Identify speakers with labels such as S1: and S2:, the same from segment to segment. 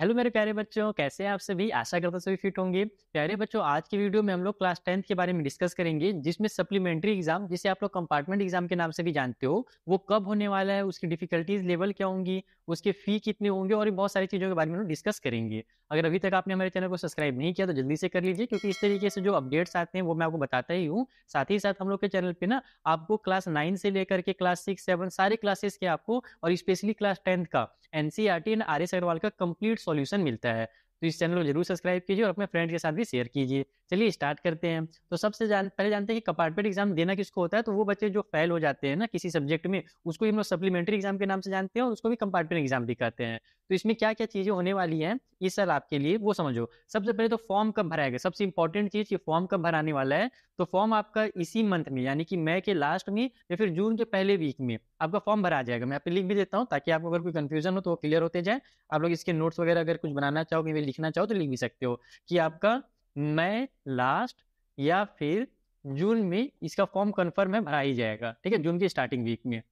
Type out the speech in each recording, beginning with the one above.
S1: Hello मेरे प्यारे बच्चों, कैसे हैं आप सभी? आशा करता सभी फिट होंगे। प्यारे बच्चों, आज की वीडियो में हम लोग क्लास टेंथ के बारे में डिस्कस करेंगे, जिसमें सप्लीमेंट्री एग्ज़ाम, जिसे आप लोग कंपार्टमेंट एग्ज़ाम के नाम से भी जानते हो, वो कब होने वाला है, उसकी डिफिकल्टीज लेवल क्या होंगी, उसके फ़ी कितने होंगे और बहुत सारी चीज़ों के बारे में हम डिस्कस करेंगे। अगर अभी तक आपने हमारे चैनल को सब्सक्राइब नहीं किया तो जल्दी से कर लीजिए, क्योंकि इस तरीके से जो अपडेट्स आते हैं, वो मैं आपको बताता ही हूँ। साथ ही साथ हम लोग के चैनल पे ना, आपको क्लास नाइन से लेकर के क्लास सिक्स, सेवन सारे क्लासेस के आपको, और स्पेशली क्लास टेंथ का NCERT and R S Agarwal का कंप्लीट सॉल्यूशन मिलता है। तो इस चैनल को ज़रूर सब्सक्राइब कीजिए और अपने फ्रेंड के साथ भी शेयर कीजिए। चलिए स्टार्ट करते हैं तो सबसे जान, पहले जानते हैं कि कंपार्टमेंट एग्ज़ाम देना किसको होता है? तो वो बच्चे जो फेल हो जाते हैं ना किसी सब्जेक्ट में, उसको हम लोग सप्लीमेंट्री एग्ज़ाम के नाम से जानते हैं और उसको भी कंपार्टमेंट एग्ज़ाम भी कहते हैं। तो इसमें क्या क्या चीज़ें होने वाली हैं? इस साल आपके लिए वो समझो। सबसे पहले तो फॉर्म कब भराएगा सबसे इंपॉर्टेंट चीज़ ये फॉर्म कब भराने वाला है? तो फॉर्म आपका इसी मंथ में, यानी कि मई के लास्ट में या फिर जून के पहले वीक में आपका फॉर्म भरा जाएगा। मैं आप लिख भी देता हूँ ताकि आपको अगर कोई कंफ्यूजन हो तो वो क्लियर होते जाए। आप लोग इसके नोट्स वगैरह अगर कुछ बनाना चाहो कि लिखना चाहो तो लिख भी सकते हो कि आपका मई लास्ट या फिर जून में इसका फॉर्म कन्फर्म है, भरा ही जाएगा। ठीक है? जून की स्टार्टिंग वीक में।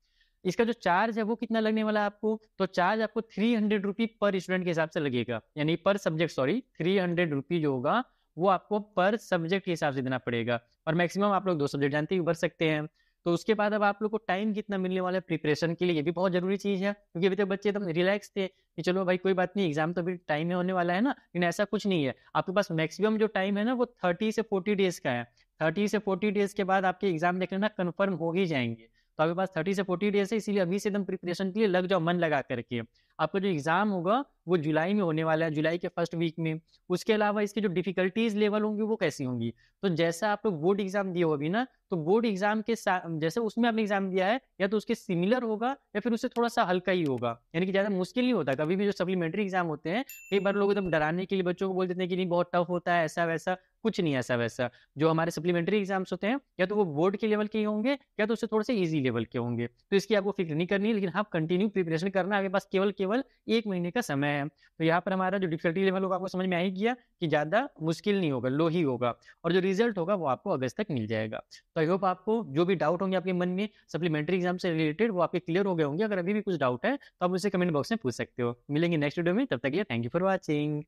S1: इसका जो चार्ज है वो कितना लगने वाला है आपको? तो चार्ज आपको three hundred rupee per student के हिसाब से लगेगा। यानी per subject sorry three hundred rupee जो होगा, वो आपको पर सब्जेक्ट के हिसाब से देना पड़ेगा। और मैक्सिमम आप लोग दो सब्जेक्ट जानते ही भर सकते हैं। तो उसके बाद अब आप लोग को टाइम कितना मिलने वाला है प्रिपरेशन के लिए, ये भी बहुत ज़रूरी चीज़ है। क्योंकि अभी तक बच्चे एकदम रिलैक्स थे कि चलो भाई कोई बात नहीं एग्ज़ाम तो अभी टाइम में होने वाला है ना, लेकिन ऐसा कुछ नहीं है। आपके पास मैक्सिमम जो टाइम है ना, वो थर्टी से फोर्टी डेज़ का है। थर्टी से फोर्टी डेज़ के बाद आपके एग्ज़ाम देख लेना कन्फर्म हो ही जाएँगे। तो आपके पास थर्टी से फोर्टी डेज़ है, इसीलिए अभी से एकदम प्रिपरेशन के लिए लग जाओ, मन लगा करके। आपका जो एग्ज़ाम होगा, वो जुलाई में होने वाला है, जुलाई के फ़र्स्ट वीक में। उसके अलावा इसकी जो डिफिकल्टीज लेवल होंगी, वो कैसी होंगी? तो जैसा आप लोग बोर्ड एग्ज़ाम दिए हो अभी ना तो बोर्ड एग्ज़ाम के जैसे उसमें आपने एग्ज़ाम दिया है, या तो उसके सिमिलर होगा, या फिर उससे थोड़ा सा हल्का ही होगा। यानी कि ज़्यादा मुश्किल नहीं होता। कभी भी जो सप्लीमेंट्री एग्ज़ाम होते हैं, कई बार लोग एकदम डराने के लिए, बच्चों को बोल देते हैं कि नहीं, बहुत टफ होता है, ऐसा वैसा, कुछ नहीं ऐसा वैसा। जो हमारे सप्लीमेंट्री एग्ज़ाम्स होते हैं, या तो वो बोर्ड के लेवल के होंगे, या तो उससे थोड़े से ईजी लेवल के होंगे। तो इसकी आपको फ़िक्र नहीं करनी लेकिन हाँ कंटिन्यू प्रिपरेशन करना आपके पास केवल केवल एक महीने का समय है। तो यहाँ पर हमारा जो डिफिकल्टी लेवल होगा, आपको समझ में आ ही गया कि ज़्यादा मुश्किल नहीं होगा, लो ही होगा और जो रिज़ल्ट होगा वो आपको अगस्त तक मिल जाएगा। तो आई होप आपको जो भी डाउट होंगे आपके मन में सप्लीमेंट्री एग्ज़ाम से रिलेटेड वो आपके क्लियर हो गए होंगे। अगर अभी भी कुछ डाउट है तो आप उसे कमेंट बॉक्स में पूछ सकते हो। मिलेंगे नेक्स्ट वीडियो में, तब तक ये थैंक यू फॉर वॉचिंग